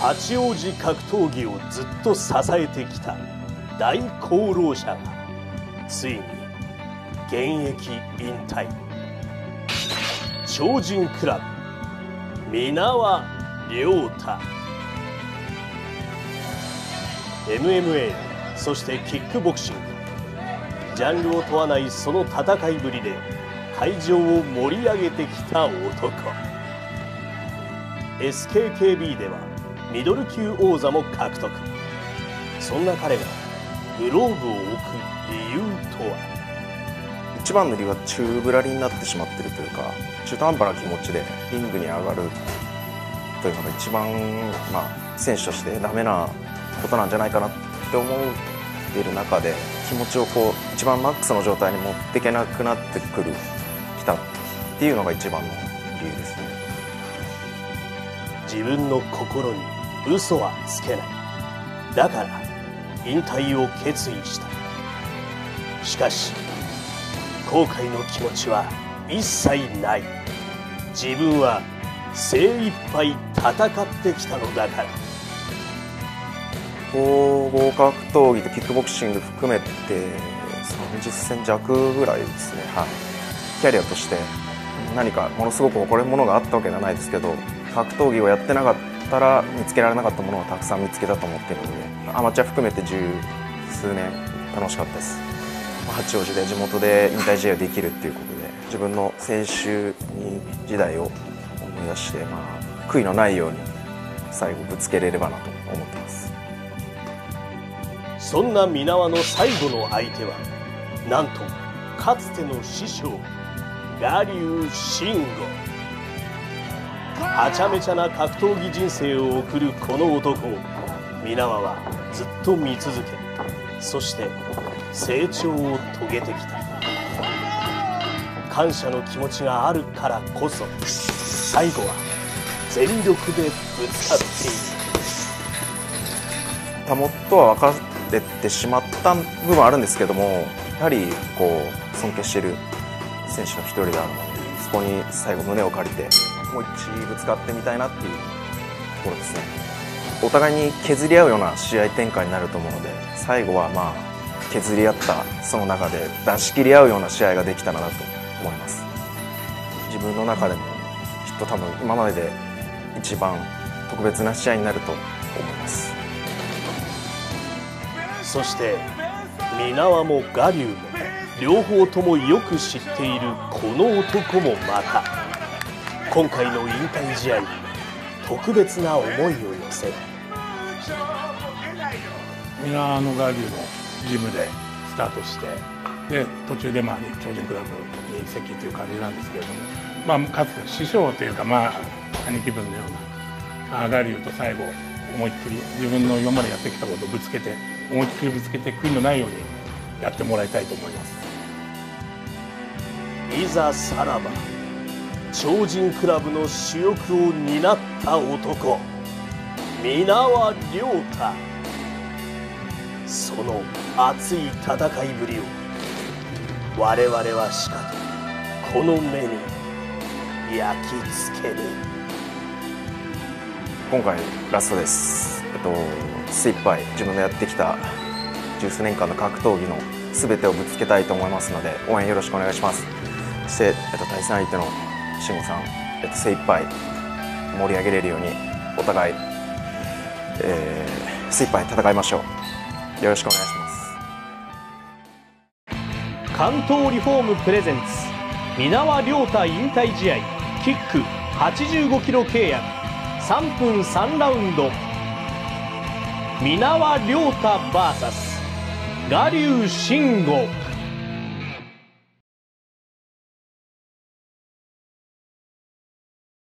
八王子格闘技をずっと支えてきた大功労者がついに現役引退。超人クラブ皆輪亮太。MMA そしてキックボクシング。ジャンルを問わないその戦いぶりで会場を盛り上げてきた男。SKKB ではミドル級王座も獲得。そんな彼がグローブを置く理由とは？一番の理由は宙ぶらりになってしまってるというか中途半端な気持ちでリングに上がるというのが一番、まあ、選手としてダメなことなんじゃないかなって思っている中で気持ちをこう一番マックスの状態に持っていけなくなってくるきたっていうのが一番の理由ですね。自分の心に嘘はつけない。だから引退を決意した。しかし後悔の気持ちは一切ない。自分は精一杯戦ってきたのだから。総合格闘技とキックボクシング含めて30戦弱ぐらいですね。はい。キャリアとして何かものすごく誇れるものがあったわけではないですけど格闘技をやってなかったたら見つけられなかったものをたくさん見つけたと思っているのでアマチュア含めて十数年楽しかったです。八王子で地元で引退試合できるっていうことで自分の青春時代を思い出して、まあ、悔いのないように最後ぶつけれればなと思ってます。そんな皆輪の最後の相手はなんとかつての師匠我流慎吾はちゃめちゃな格闘技人生を送るこの男。を皆輪はずっと見続けそして成長を遂げてきた。感謝の気持ちがあるからこそ最後は全力でぶつかっているたもっとは分かれてしまった部分はあるんですけどもやはりこう尊敬している選手の一人であるのでそこに最後胸を借りてもう一ぶつかってみたいなっていうところですね。お互いに削り合うような試合展開になると思うので最後はまあ削り合ったその中で出し切り合うような試合ができたらなと思います。自分の中でもきっと多分今までで一番特別な試合になると思います。そして皆輪も我流も両方ともよく知っているこの男もまた。今回の引退試合に特別な思いを寄せる。皆輪の我流のジムでスタートしてで途中でまあ超人クラブに移籍という感じなんですけれども、まあ、かつて師匠というかまあ兄貴分のような我流と最後思いっきり自分の今までやってきたことをぶつけて思いっきりぶつけて悔いのないようにやってもらいたいと思います。いざさらば超人クラブの主力を担った男皆輪亮太その熱い戦いぶりを我々はしかとこの目に焼き付ける。今回ラストです、えっと、精一杯自分のやってきた十数年間の格闘技の全てをぶつけたいと思いますので応援よろしくお願いします。そして、えっと、対戦相手の慎吾さん、えっと、精一杯盛り上げれるようにお互い、えー、精一杯戦いましょう。よろしくお願いします。関東リフォームプレゼンツ皆輪亮太引退試合キック85キロ契約3分3ラウンド。皆輪亮太 VS 我流慎吾。